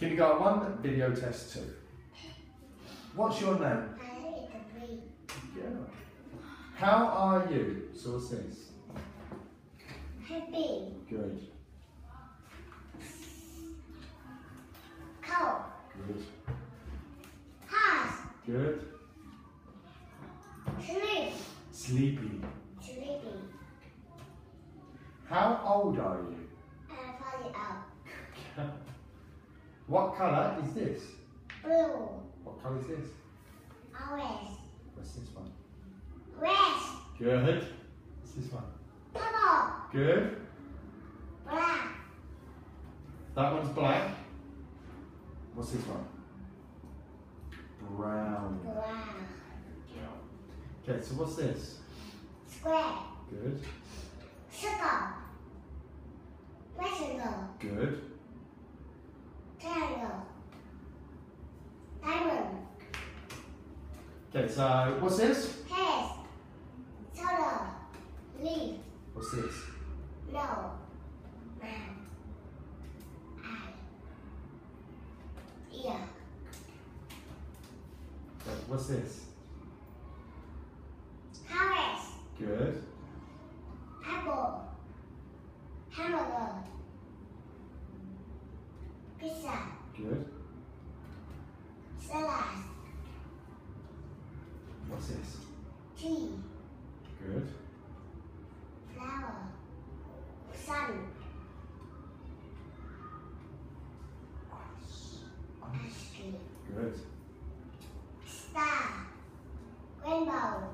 Kindergarten one, video test two. What's your name? I hate the breed. Yeah. How are you? So what's this? Happy. Good. Cold. Good. Hot. Good. Sleep. Sleepy. Sleepy. How old are you? What colour is this? Blue. What colour is this? Orange. What's this one? Red. Good. What's this one? Purple. Good. Black. That one's black. What's this one? Brown. Brown. Okay, so what's this? Square. Good. Circle. Rectangle. Good. Okay, so uh, what's this? Head. Shoulder. Leaf. What's this? No. Mouth. Eye. Ear. Okay, What's this? Carrot. Good. Apple. Hamburger. Pizza. Good. Salad. What's this? Tea. Good. Flower. Sun. Ice. Ice cream. Good. Star. Rainbow.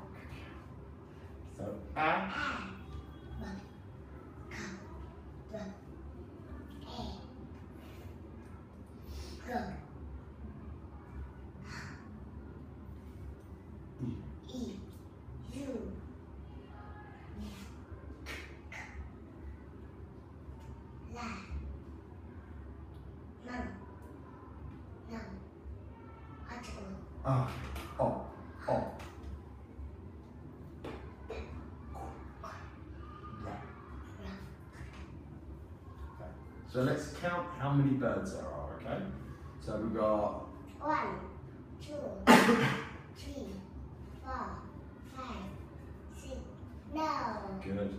So a, A. La. None. None. Article. O, o. So let's count how many birds there are, okay? So we've got One, two, three, four, five, six, no, good,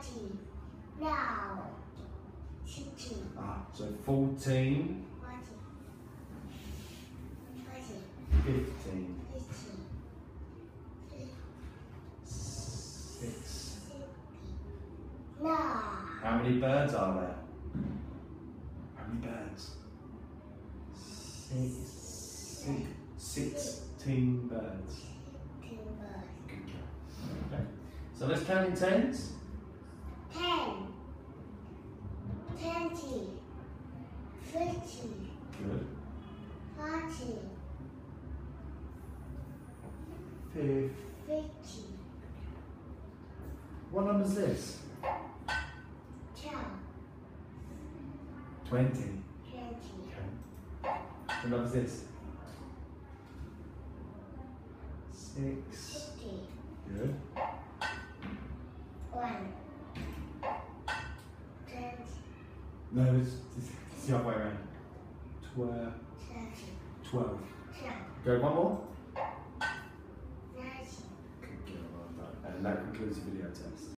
30. No. 16. Ah, so 14. 15. Six. Six. No. How many birds are there? How many birds? Six. Six. Birds. Sixteen birds. Good job. Okay. So let's count in tens. Forty, fifty, What number is this? 20. twenty, Okay. What number is this? Six. sixty, Good. one, twenty, No, it's, it's, it's the other way around. Twelve. thirty, 12. twelve, Go one more. Good girl, well done. And that concludes the video test.